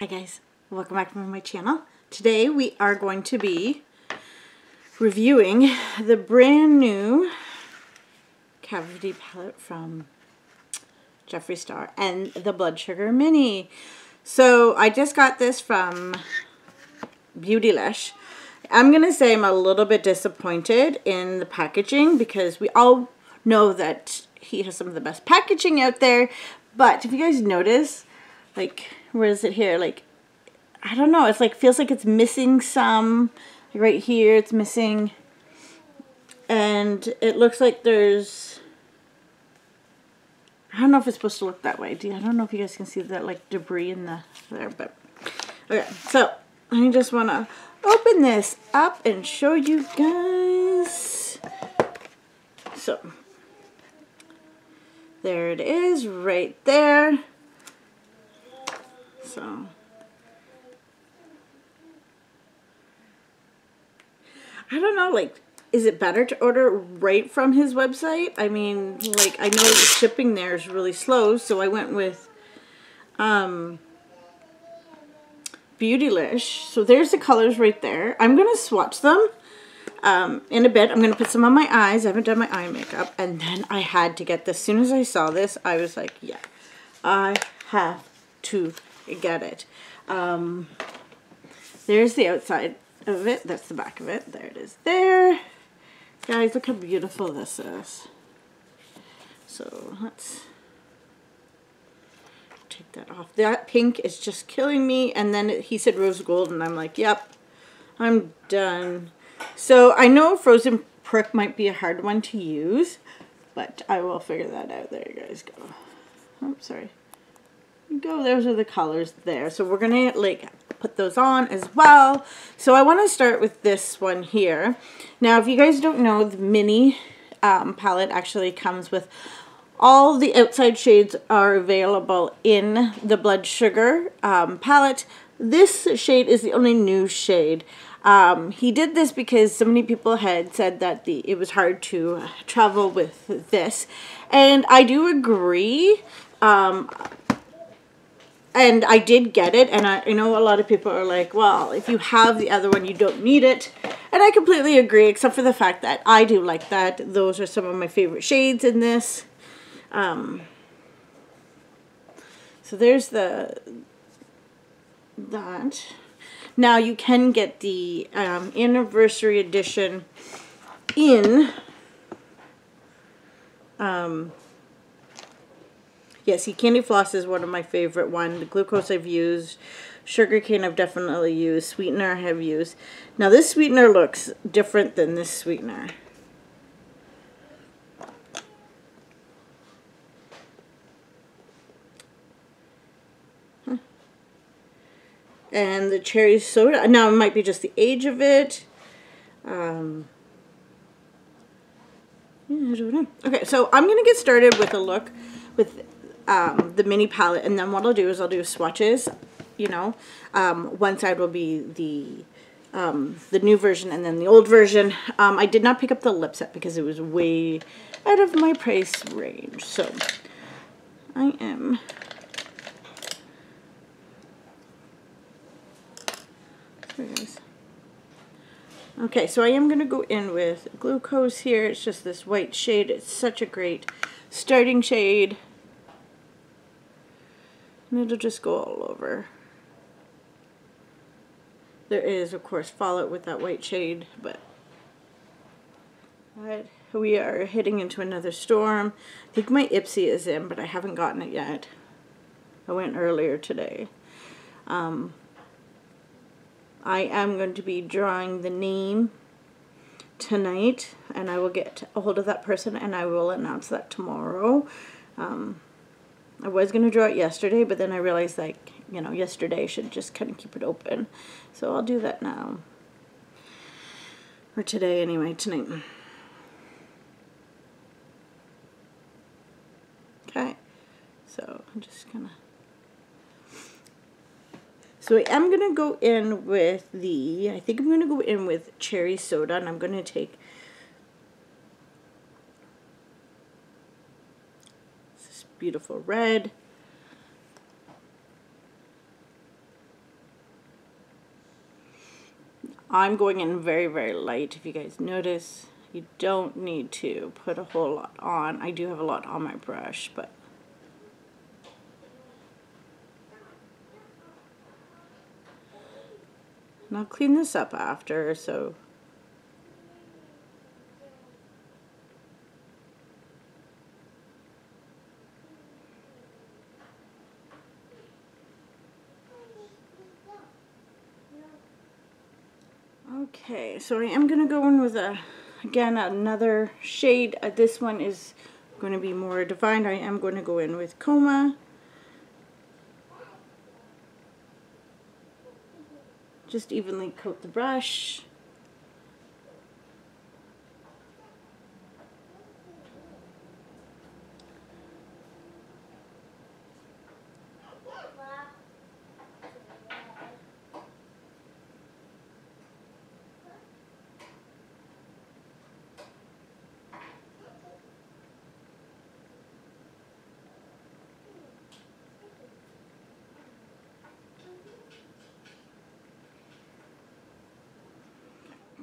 Hi guys, welcome back to my channel. Today we are going to be reviewing the brand new Cavity palette from Jeffree Star and the Blood Sugar Mini. So I just got this from Beautylish. I'm going to say I'm a little bit disappointed in the packaging because we all know that he has some of the best packaging out there. But if you guys notice, like where is it here? Like, I don't know. It's like, feels like it's missing some. Like right here, it's missing. And it looks like there's, I don't know if it's supposed to look that way. Do I don't know if you guys can see that like debris in the, there, but, okay. So, I just want to open this up and show you guys. So, there it is right there. So I don't know, like, is it better to order right from his website? I mean, like, I know the shipping there is really slow, so I went with um, Beautylish. So there's the colors right there. I'm going to swatch them um, in a bit. I'm going to put some on my eyes. I haven't done my eye makeup. And then I had to get this. As soon as I saw this, I was like, yeah, I have to get it. Um, there's the outside of it. That's the back of it. There it is there. Guys, look how beautiful this is. So let's take that off. That pink is just killing me. And then he said rose gold, and I'm like, yep, I'm done. So I know Frozen Prick might be a hard one to use, but I will figure that out. There you guys go. Oh, sorry go. Those are the colors there. So we're going to like put those on as well. So I want to start with this one here. Now, if you guys don't know, the mini um, palette actually comes with all the outside shades are available in the Blood Sugar um, palette. This shade is the only new shade. Um, he did this because so many people had said that the it was hard to travel with this. And I do agree. Um, and I did get it, and I, I know a lot of people are like, well, if you have the other one, you don't need it. And I completely agree, except for the fact that I do like that. Those are some of my favorite shades in this. Um, so there's the, that. Now you can get the um, anniversary edition in um, yeah, see, Candy Floss is one of my favorite one. The glucose I've used. Sugar cane I've definitely used. Sweetener I have used. Now this sweetener looks different than this sweetener. And the cherry soda. Now it might be just the age of it. Um, yeah. Okay, so I'm going to get started with a look with um, the mini palette and then what I'll do is I'll do swatches you know um, one side will be the um, the new version and then the old version um, I did not pick up the lip set because it was way out of my price range so I am Okay, so I am going to go in with glucose here. It's just this white shade. It's such a great starting shade. It'll just go all over. There is, of course, Fallout with that white shade, but right, we are heading into another storm. I think my Ipsy is in, but I haven't gotten it yet. I went earlier today. Um, I am going to be drawing the name tonight, and I will get a hold of that person, and I will announce that tomorrow. Um, I was going to draw it yesterday, but then I realized like, you know, yesterday I should just kind of keep it open. So I'll do that now. Or today anyway, tonight. Okay. So I'm just going to... So I am going to go in with the, I think I'm going to go in with cherry soda, and I'm going to take beautiful red. I'm going in very, very light, if you guys notice. You don't need to put a whole lot on. I do have a lot on my brush, but And I'll clean this up after, so So I am going to go in with a, again, another shade. Uh, this one is going to be more defined. I am going to go in with Coma. Just evenly coat the brush.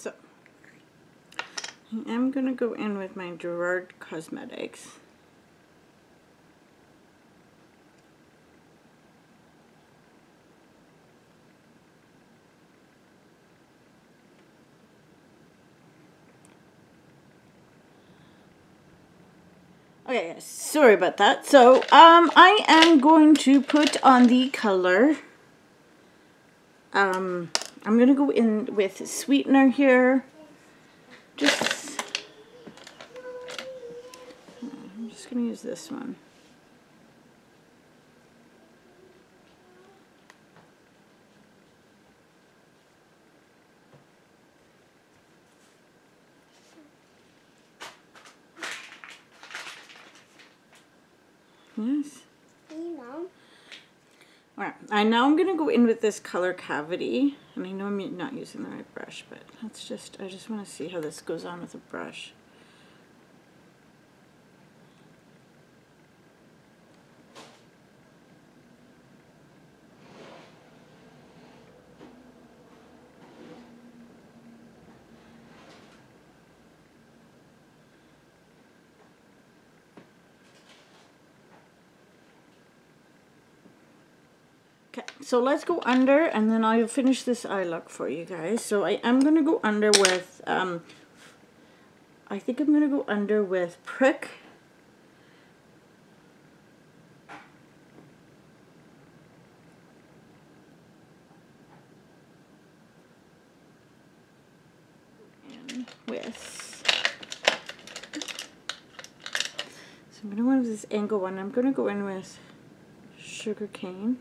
So, I am going to go in with my Gerard Cosmetics. Okay, sorry about that. So, um, I am going to put on the color, um, I'm going to go in with sweetener here. Just, I'm just going to use this one. Yes. Alright, I now I'm going to go in with this color cavity, and I know I'm not using the right brush, but that's just, I just want to see how this goes on with a brush. Okay, so let's go under and then I'll finish this eye look for you guys. So I am going to go under with, um, I think I'm going to go under with Prick. And with, so I'm going to go with this angle one. I'm going to go in with Sugar Cane.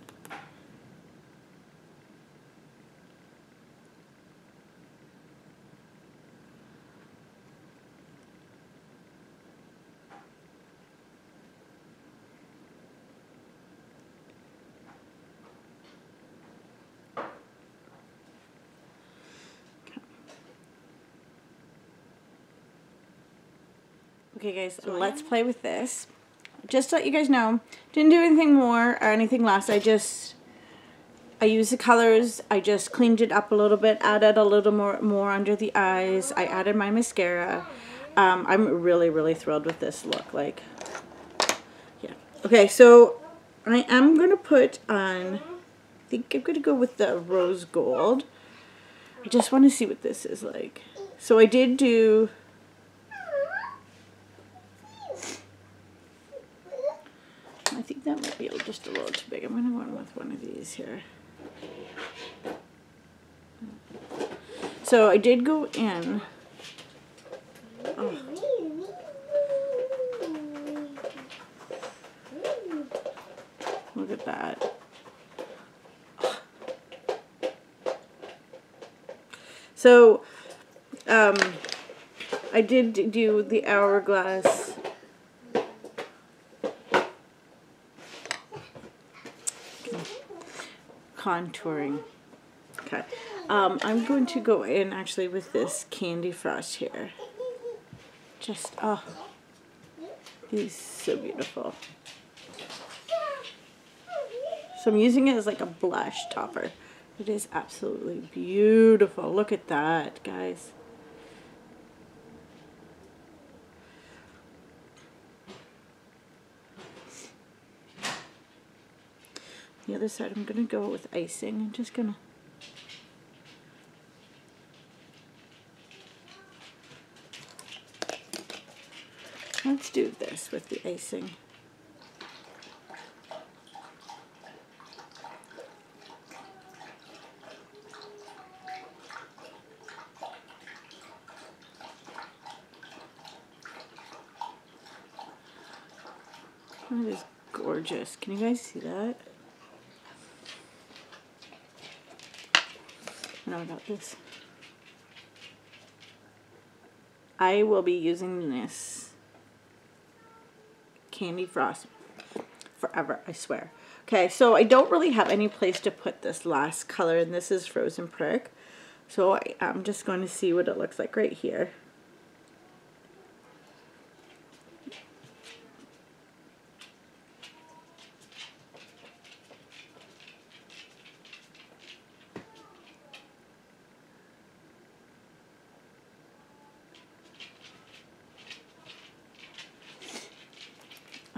Okay guys, so let's play with this. Just to let you guys know, didn't do anything more or anything less. I just, I used the colors. I just cleaned it up a little bit, added a little more, more under the eyes. I added my mascara. Um, I'm really, really thrilled with this look. Like, yeah. Okay, so I am going to put on, I think I'm going to go with the rose gold. I just want to see what this is like. So I did do I think that might be just a little too big. I'm going to go in with one of these here. So I did go in. Oh. Look at that. So, um, I did do the hourglass contouring. Okay. Um, I'm going to go in actually with this Candy Frost here. Just, oh, he's so beautiful. So I'm using it as like a blush topper. It is absolutely beautiful. Look at that, guys. The other side, I'm going to go with icing. I'm just going to Let's do this with the icing. That is gorgeous. Can you guys see that? I this. I will be using this candy Frost forever, I swear. Okay, so I don't really have any place to put this last color, and this is Frozen Prick. So I, I'm just going to see what it looks like right here.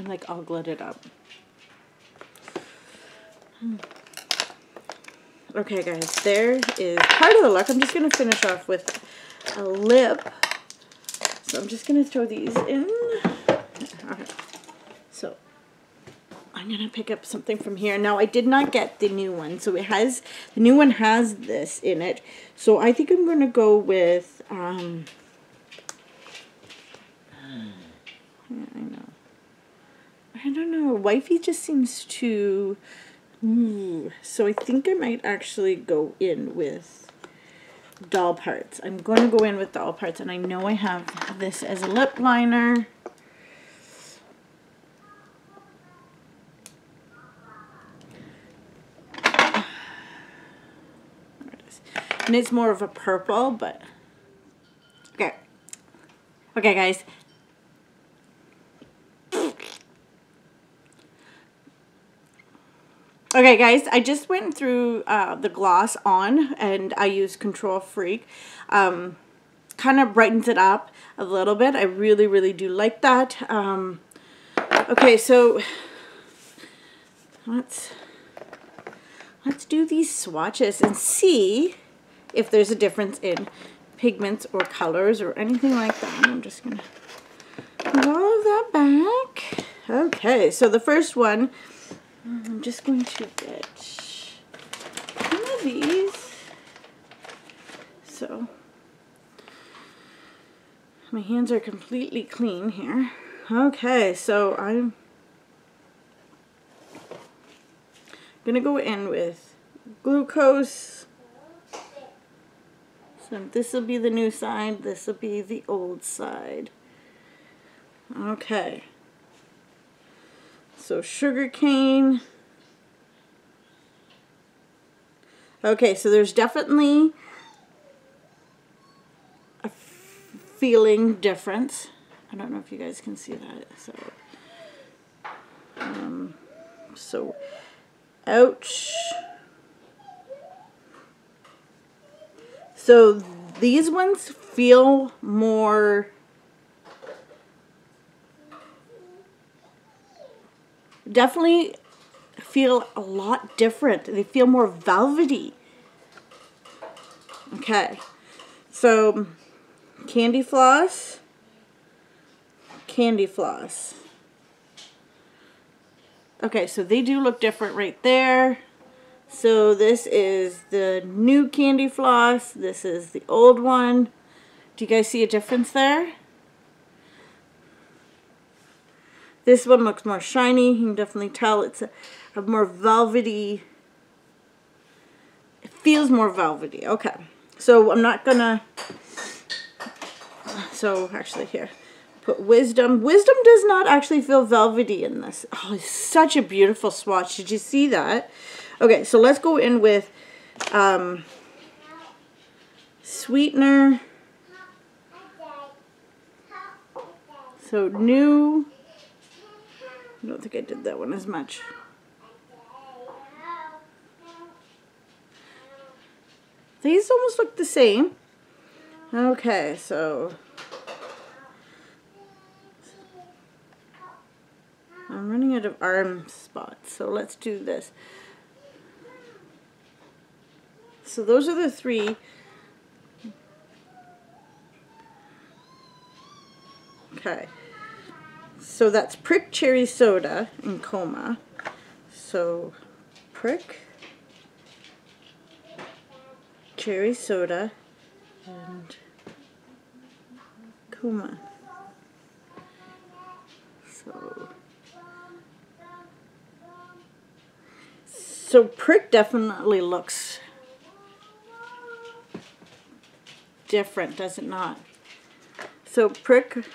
I'm like all glittered up. Okay guys, there is part of the look. I'm just going to finish off with a lip. So I'm just going to throw these in. So I'm going to pick up something from here. Now I did not get the new one. So it has, the new one has this in it. So I think I'm going to go with, um, I know. I don't know. Wifey just seems to. So I think I might actually go in with doll parts. I'm going to go in with doll parts, and I know I have this as a lip liner. And it's more of a purple, but okay. Okay, guys. Okay, guys, I just went through uh, the gloss on, and I used Control Freak. Um, kind of brightens it up a little bit. I really, really do like that. Um, okay, so let's let's do these swatches and see if there's a difference in pigments or colors or anything like that. I'm just gonna put all of that back. Okay, so the first one I'm just going to get one of these. So, my hands are completely clean here. Okay, so I'm going to go in with glucose. So this will be the new side, this will be the old side. Okay. So sugar cane. Okay, so there's definitely a feeling difference. I don't know if you guys can see that. So, um, so, ouch. So these ones feel more definitely feel a lot different. They feel more velvety. Okay, so candy floss, candy floss. Okay, so they do look different right there. So this is the new candy floss. This is the old one. Do you guys see a difference there? This one looks more shiny. You can definitely tell it's a, a more velvety. It feels more velvety. Okay. So I'm not gonna. So actually here, put wisdom. Wisdom does not actually feel velvety in this. Oh, it's such a beautiful swatch. Did you see that? Okay, so let's go in with um, sweetener. So new I don't think I did that one as much. These almost look the same. Okay, so I'm running out of arm spots, so let's do this. So those are the three. Okay. So that's prick cherry soda in coma. So prick cherry soda and coma. So So prick definitely looks different, does it not? So prick,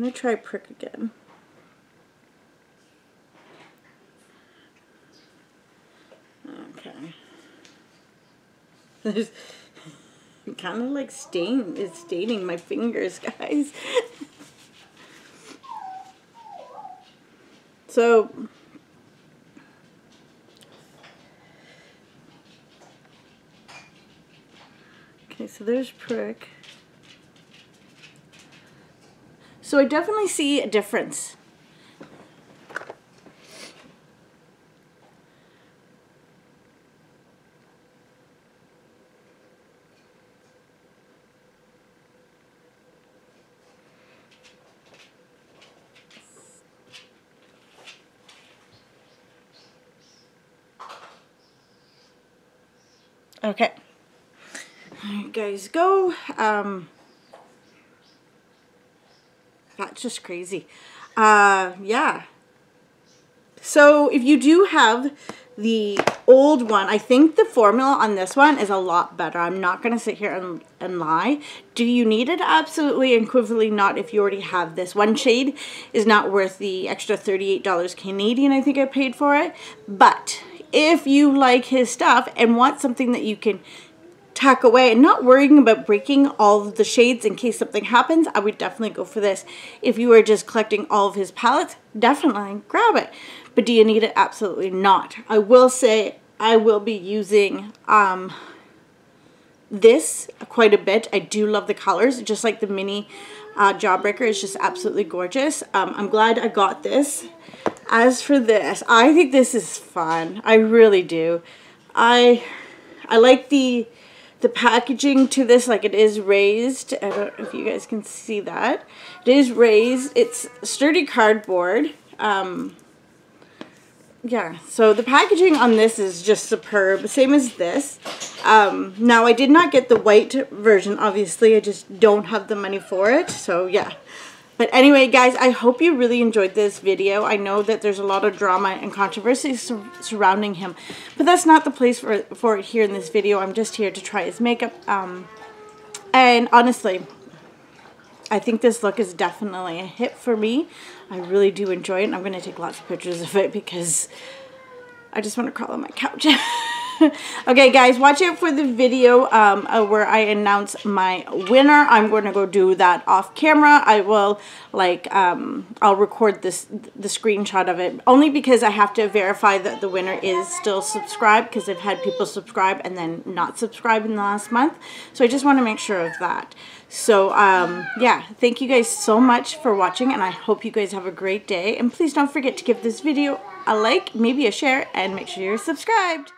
I'm going to try prick again. Okay. There's kind of like stain, it's staining my fingers, guys. so, Okay, so there's prick. So I definitely see a difference. Okay guys go. Um, that's just crazy. Uh, yeah. So if you do have the old one, I think the formula on this one is a lot better. I'm not going to sit here and, and lie. Do you need it? Absolutely and equivalently not if you already have this. One shade is not worth the extra $38 Canadian I think I paid for it. But if you like his stuff and want something that you can tack away and not worrying about breaking all of the shades in case something happens, I would definitely go for this. If you are just collecting all of his palettes, definitely grab it. But do you need it? Absolutely not. I will say I will be using um, this quite a bit. I do love the colors, just like the mini uh, Jawbreaker is just absolutely gorgeous. Um, I'm glad I got this. As for this, I think this is fun. I really do. I I like the the packaging to this, like it is raised. I don't know if you guys can see that. It is raised. It's sturdy cardboard. Um, yeah, so the packaging on this is just superb. Same as this. Um, now, I did not get the white version, obviously. I just don't have the money for it. So, yeah. But anyway, guys, I hope you really enjoyed this video. I know that there's a lot of drama and controversy sur surrounding him, but that's not the place for, for it here in this video. I'm just here to try his makeup. Um, and honestly, I think this look is definitely a hit for me. I really do enjoy it, and I'm going to take lots of pictures of it because I just want to crawl on my couch. okay, guys, watch out for the video um, uh, where I announce my winner. I'm going to go do that off camera. I will, like, um, I'll record this the screenshot of it only because I have to verify that the winner is still subscribed because I've had people subscribe and then not subscribe in the last month. So I just want to make sure of that. So, um, yeah, thank you guys so much for watching, and I hope you guys have a great day. And please don't forget to give this video a like, maybe a share, and make sure you're subscribed.